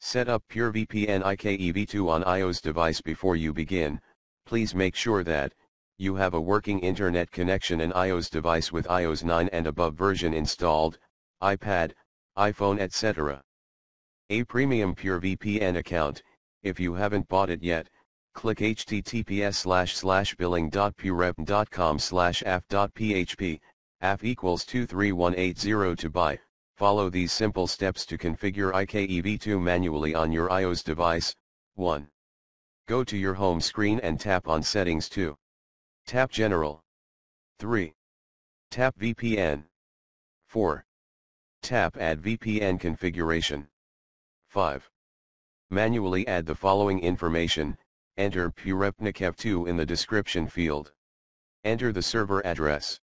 Set up PureVPN IKEV2 on iOS device before you begin, please make sure that, you have a working internet connection and iOS device with iOS 9 and above version installed, iPad, iPhone etc. A premium PureVPN account, if you haven't bought it yet, click https slash slash billing.purevpn.com slash af.php, af equals 23180 to buy. Follow these simple steps to configure IKEV2 manually on your iOS device. 1. Go to your home screen and tap on Settings 2. Tap General. 3. Tap VPN. 4. Tap Add VPN configuration. 5. Manually add the following information, enter purepnikov2 in the description field. Enter the server address.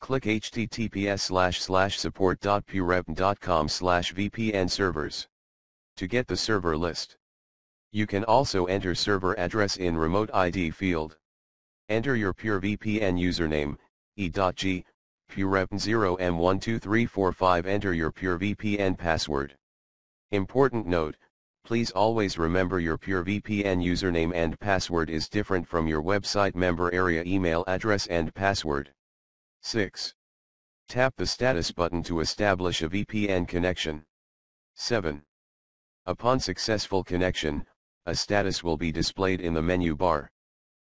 Click https slash slash support.purevpn.com slash VPN servers. To get the server list. You can also enter server address in remote ID field. Enter your PureVPN username, e.g, purevpn0m12345 enter your PureVPN password. Important note, please always remember your PureVPN username and password is different from your website member area email address and password. 6. Tap the status button to establish a VPN connection. 7. Upon successful connection, a status will be displayed in the menu bar.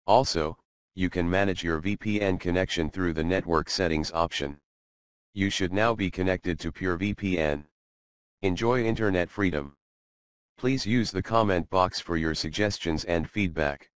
Also, you can manage your VPN connection through the network settings option. You should now be connected to PureVPN. Enjoy internet freedom. Please use the comment box for your suggestions and feedback.